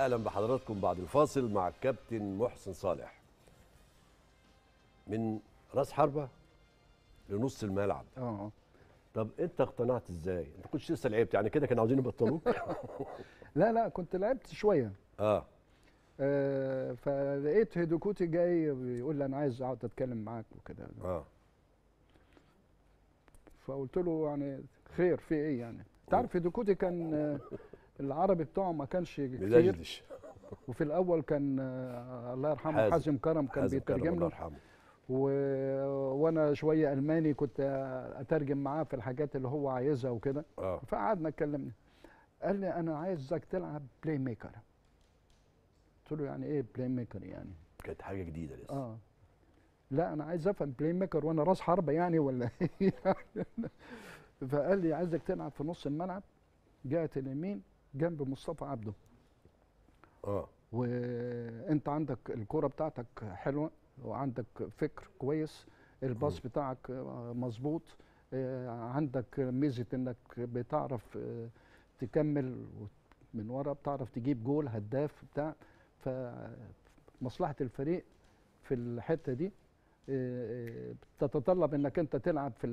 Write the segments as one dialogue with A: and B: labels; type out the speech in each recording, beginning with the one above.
A: أهلا بحضراتكم بعد الفاصل مع الكابتن محسن صالح. من راس حربة لنص الملعب.
B: آه.
A: طب أنت اقتنعت إزاي؟ أنت كنتش لسه لعبت يعني كده كانوا عاوزين يبطلوك؟
B: لا لا كنت لعبت شوية.
A: آه.
B: آه فلقيت هيدوكوتي جاي بيقول لي أنا عايز أقعد أتكلم معاك وكده.
A: آه.
B: فقلت له يعني خير في إيه يعني؟ تعرف هيدوكوتي كان آه، العربي بتاعه ما كانش كتير. وفي الأول كان آه، الله يرحمه
A: حازم.
B: حازم كرم كان
A: حازم
B: بيترجم له. و... وأنا شوية ألماني كنت أترجم معاه في الحاجات اللي هو عايزها وكده.
A: آه.
B: فقعدنا اتكلمنا. قال لي أنا عايزك تلعب playmaker قلت له يعني إيه playmaker يعني؟
A: كانت حاجة جديدة لسه.
B: آه. لا أنا عايز أفهم playmaker وأنا راس حربة يعني ولا إيه؟ فقال لي عايزك تلعب في نص الملعب. جهة اليمين. جنب مصطفى عبده.
A: آه.
B: وانت عندك الكرة بتاعتك حلوة وعندك فكر كويس الباص بتاعك آه، مظبوط آه، عندك ميزة انك بتعرف آه، تكمل من ورا بتعرف تجيب جول هداف بتاع فمصلحة الفريق في الحتة دي بتتطلب انك انت تلعب في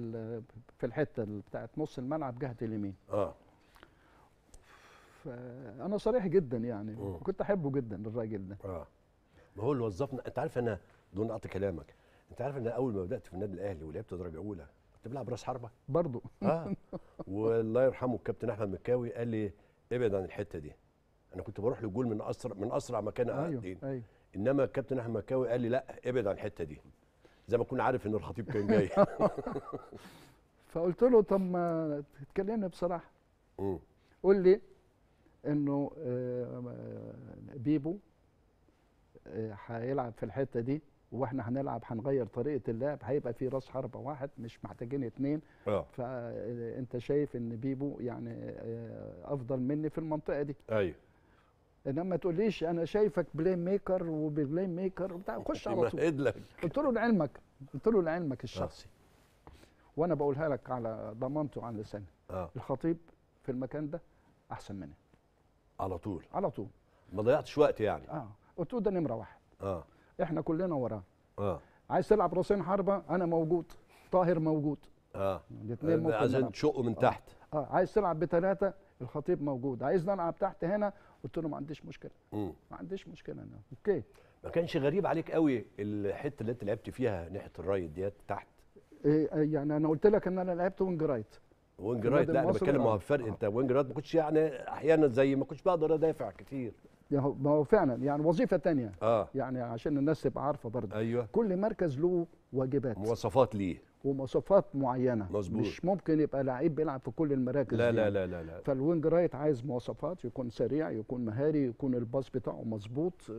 B: في الحتة بتاعت نص الملعب جهة اليمين.
A: آه.
B: فانا صريح جدا يعني
A: مم.
B: كنت أحبه جدا الراجل ده
A: آه. ما هو اللي وظفنا أنت عارف أنا دون قطع كلامك أنت عارف ان أول ما بدأت في النادي الأهلي ولعبت درجة أولى كنت بلعب راس حربة؟
B: برضه
A: آه. والله يرحمه الكابتن أحمد مكاوي قال لي ابعد عن الحتة دي. أنا كنت بروح للجول من أسرع من أسرع مكان أيوه.
B: أيوه.
A: إنما الكابتن أحمد مكاوي قال لي لأ ابعد عن الحتة دي. زي ما كنا عارف إن الخطيب كان جاي.
B: فقلت له طب ما تكلمني
A: بصراحة.
B: قول لي انه آه، بيبو آه، هيلعب في الحتة دي وإحنا هنلعب هنغير طريقة اللعب هيبقى في راس حربة واحد مش محتاجين اتنين.
A: آه.
B: فانت شايف ان بيبو يعني آه، افضل مني في المنطقة دي؟
A: أيوه.
B: انما ما تقوليش أنا شايفك playmaker و playmaker وبتاع خش على طول. قلت له لعلمك قلت له لعلمك الشخصي. وأنا بقولها لك على ضمانته وعن لساني.
A: آه.
B: الخطيب في المكان ده أحسن مني.
A: على طول.
B: على طول.
A: ما ضيعتش وقت يعني.
B: آه. قلت له ده نمرة واحد.
A: آه.
B: إحنا كلنا وراه
A: آه.
B: عايز تلعب راسين حربة؟ أنا موجود. طاهر موجود.
A: آه.
B: الاثنين
A: عشان. تشقه من
B: آه.
A: تحت.
B: آه. عايز تلعب بثلاثه الخطيب موجود. عايز نلعب تحت هنا؟ قلت له ما عنديش مشكلة.
A: مم.
B: ما عنديش مشكلة أنا. okay.
A: ما كانش غريب عليك قوي الحتة اللي أنت لعبت فيها ناحية ال right ديت تحت؟
B: إيه آه، يعني أنا قلت لك إن أنا لعبت
A: wing
B: right.
A: wing
B: right
A: لا
B: أنا
A: بتكلم ما
B: آه.
A: هو الفرق
B: آه.
A: أنت wing right ما كنتش يعني أحيانا زي ما كنتش بقدر أدافع كتير.
B: ما هو فعلا يعني وظيفة تانية.
A: آه.
B: يعني عشان الناس تبقى عارفة برضه.
A: أيوه.
B: كل مركز له واجبات.
A: مواصفات ليه.
B: ومواصفات معينة.
A: مظبوط.
B: مش ممكن يبقى لعيب بيلعب في كل المراكز
A: لا
B: دي
A: لا
B: يعني.
A: لا لا لا.
B: فال wing right عايز مواصفات يكون سريع يكون مهاري يكون ال pass بتاعه مظبوط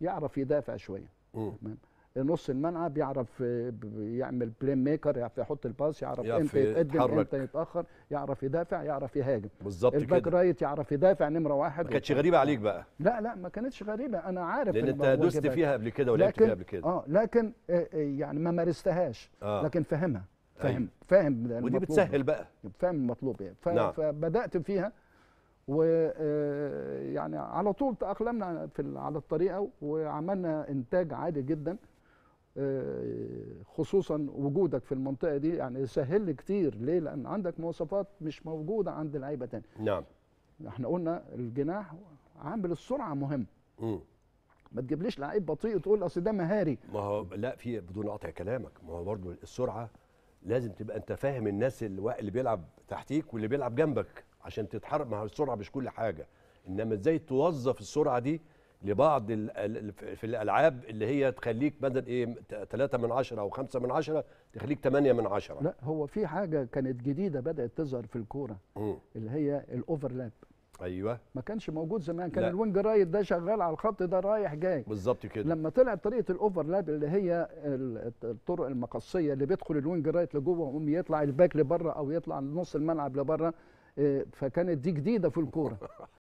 B: يعرف يدافع
A: شوية.
B: تمام. نص الملعب يعرف آه، يعمل play maker يعرف يحط ال pass
A: يعرف
B: إمتى يتقدم. إمتى يتأخر يعرف يدافع يعرف يهاجم
A: بالظبط
B: ال back
A: كده
B: right يعرف يدافع نمرة واحد
A: ما كانتش غريبة عليك بقى
B: لا لا ما كانتش غريبة أنا عارف
A: لأن
B: أنت.
A: دوست فيها قبل كده ولعبت فيها قبل كده
B: آه لكن آه آه، يعني ما مارستهاش
A: آه.
B: لكن فاهمها فاهم
A: أيوة.
B: فاهم
A: ودي
B: المطلوب.
A: بتسهل بقى
B: فاهم المطلوب إيه ف-
A: نعم.
B: فبدأت فيها و آه، يعني على طول تأقلمنا في على الطريقة وعملنا إنتاج عالي جدا خصوصا وجودك في المنطقة دي يعني سهل لي كتير. ليه؟ لأن عندك مواصفات مش موجودة عند لعيبة تاني
A: نعم.
B: إحنا قلنا الجناح عامل السرعة مهم.
A: مم.
B: ما تجيبليش لعيب بطيء تقول أصل ده مهاري.
A: ما هو لا في بدون قطع كلامك. ما هو برضو السرعة لازم تبقى أنت فاهم الناس اللي, اللي بيلعب تحتيك واللي بيلعب جنبك عشان تتحرك. ما هو السرعة مش كل حاجة. إنما إزاي توظف السرعة دي لبعض ال- ال- في الألعاب اللي هي تخليك بدل إيه 3 من 10 أو 5 من 10 تخليك 8 من 10
B: لا هو في حاجة كانت جديدة بدأت تظهر في
A: الكورة.
B: اللي هي ال
A: overlap. أيوه.
B: ما كانش موجود زمان كان
A: لا.
B: ال wing right ده شغال على الخط ده رايح جاي.
A: بالظبط كده.
B: لما طلعت طريقة ال overlap اللي هي ال- الطرق المقصية اللي بيدخل ال wing right لجوه ويقوم يطلع ال back لبره أو يطلع نص الملعب لبره إيه، فكانت دي جديدة في الكورة.